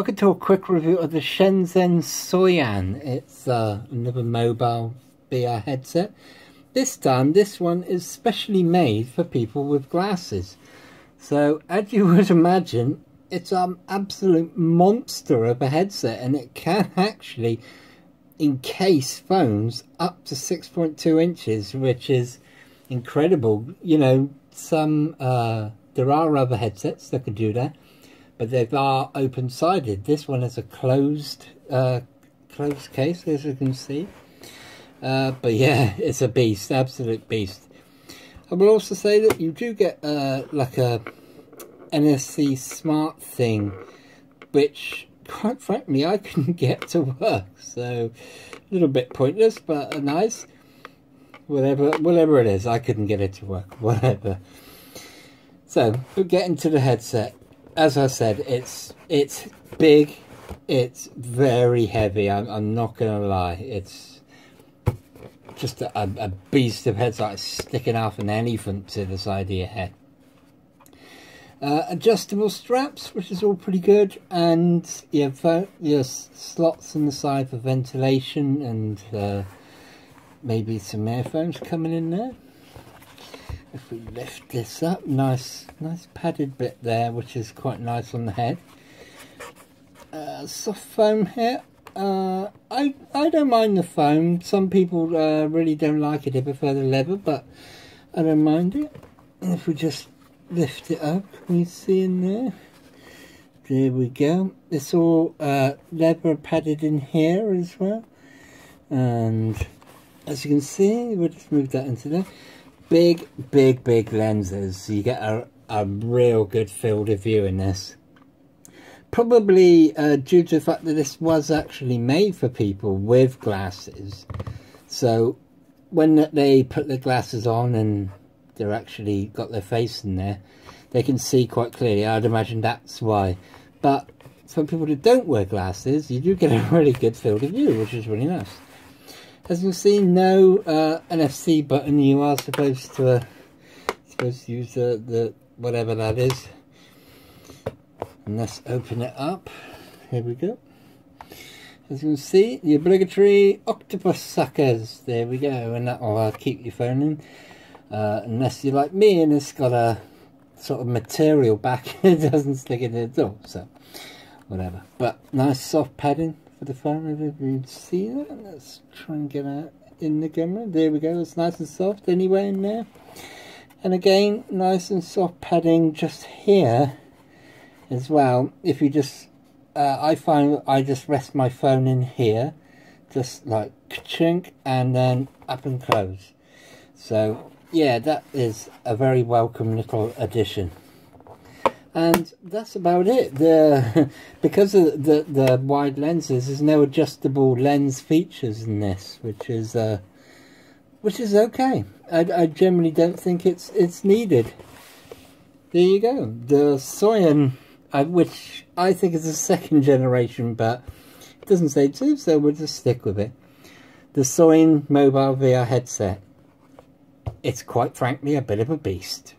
Welcome to a quick review of the Shenzhen Soyan. It's uh, another mobile VR headset. This time, this one is specially made for people with glasses. So, as you would imagine, it's an absolute monster of a headset and it can actually encase phones up to 6.2 inches, which is incredible. You know, some, uh, there are other headsets that can do that but they are open-sided. This one is a closed uh, closed case, as you can see. Uh, but yeah, it's a beast, absolute beast. I will also say that you do get uh, like a NFC smart thing, which quite frankly I couldn't get to work. So a little bit pointless, but nice. Whatever, whatever it is, I couldn't get it to work. Whatever. So, we'll get into the headset as I said, it's it's big, it's very heavy. I'm, I'm not gonna lie. It's just a, a beast of heads like sticking off an elephant to the side of your head. Uh, adjustable straps, which is all pretty good, and your your slots on the side for ventilation, and uh, maybe some earphones coming in there if we lift this up nice nice padded bit there which is quite nice on the head. Uh, soft foam here. Uh, I, I don't mind the foam. Some people uh, really don't like it they prefer the leather but I don't mind it. If we just lift it up can see in there? There we go. It's all uh, leather padded in here as well. And as you can see we'll just move that into there big, big, big lenses. You get a, a real good field of view in this. Probably uh, due to the fact that this was actually made for people with glasses. So when they put the glasses on and they're actually got their face in there, they can see quite clearly. I'd imagine that's why. But for people who don't wear glasses, you do get a really good field of view, which is really nice. As you see, no uh, NFC button. You are supposed to uh, supposed to use the, the whatever that is. And let's open it up. Here we go. As you can see, the obligatory octopus suckers. There we go, and that will uh, keep your phone in. Uh, unless you're like me and it's got a sort of material back, it doesn't stick in the door. So, whatever. But nice soft padding for the phone. If you can see that, let's try and get out in the camera. There we go. It's nice and soft anyway in there. And again, nice and soft padding just here as well. If you just, uh, I find I just rest my phone in here, just like chink, and then up and close. So yeah, that is a very welcome little addition and that's about it. The because of the the wide lenses, there's no adjustable lens features in this, which is uh, which is okay. I, I generally don't think it's it's needed. There you go, the Soyan, uh, which I think is a second generation, but it doesn't say two, so we'll just stick with it. The Soyan mobile VR headset. It's quite frankly a bit of a beast.